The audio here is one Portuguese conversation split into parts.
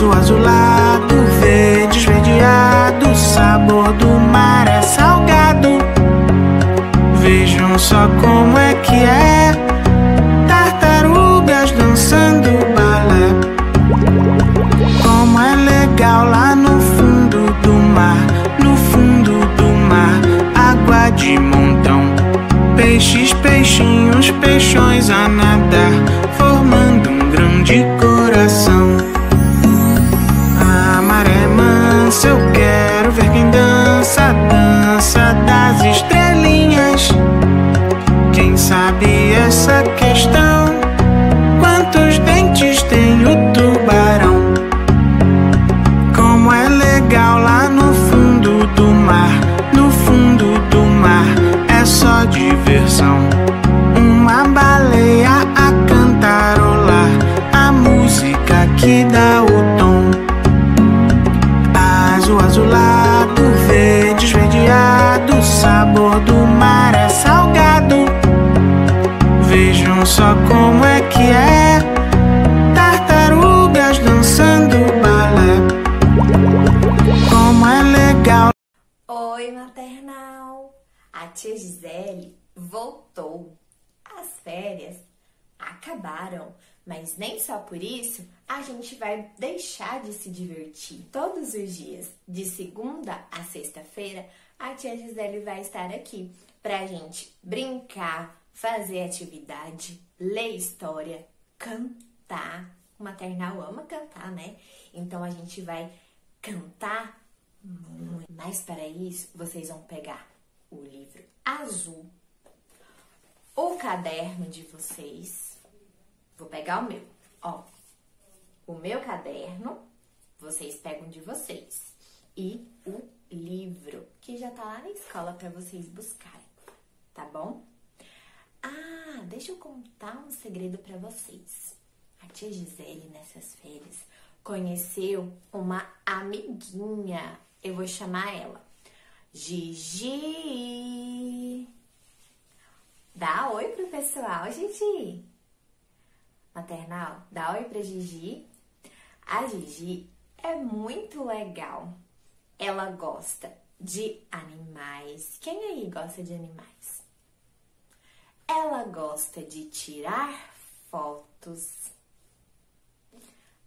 Azul, azulado, verde, esverdeado. Sabor do mar é salgado. Vejam só como é que é. Tartarugas dançando balé. Como é legal lá no fundo do mar. No fundo do mar, água de montão. Peixes, peixinhos, peixões a nadar, formando um grande quero ver quem dança, dança das estrelinhas. Quem sabe essa questão? A tia Gisele voltou. As férias acabaram, mas nem só por isso a gente vai deixar de se divertir. Todos os dias, de segunda a sexta-feira, a tia Gisele vai estar aqui pra gente brincar, fazer atividade, ler história, cantar. O maternal ama cantar, né? Então a gente vai cantar muito. Mas para isso, vocês vão pegar o livro azul, o caderno de vocês. Vou pegar o meu, ó. O meu caderno, vocês pegam de vocês. E o livro, que já tá lá na escola para vocês buscarem, tá bom? Ah, deixa eu contar um segredo para vocês. A tia Gisele, nessas férias, conheceu uma amiguinha. Eu vou chamar ela. Gigi. Dá oi pro pessoal, Gigi. Maternal, dá oi pra Gigi. A Gigi é muito legal. Ela gosta de animais. Quem aí gosta de animais? Ela gosta de tirar fotos.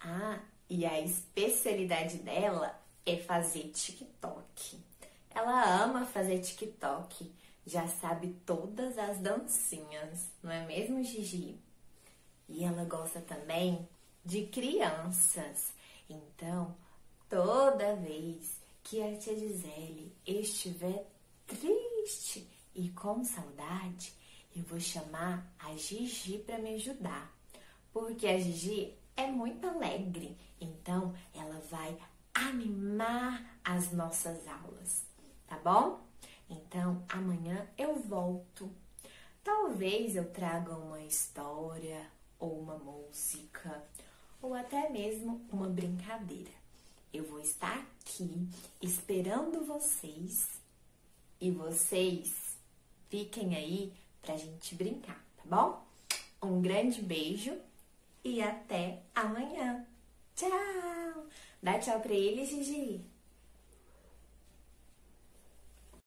Ah, e a especialidade dela é fazer TikTok. Ela ama fazer TikTok, já sabe todas as dancinhas, não é mesmo, Gigi? E ela gosta também de crianças. Então, toda vez que a tia Gisele estiver triste e com saudade, eu vou chamar a Gigi para me ajudar. Porque a Gigi é muito alegre, então ela vai animar as nossas aulas, tá bom? Então amanhã eu volto. Talvez eu traga uma história ou uma música ou até mesmo uma brincadeira. Eu vou estar aqui esperando vocês e vocês fiquem aí pra gente brincar, tá bom? Um grande beijo e até amanhã. Tchau! Dá tchau pra ele, Gigi.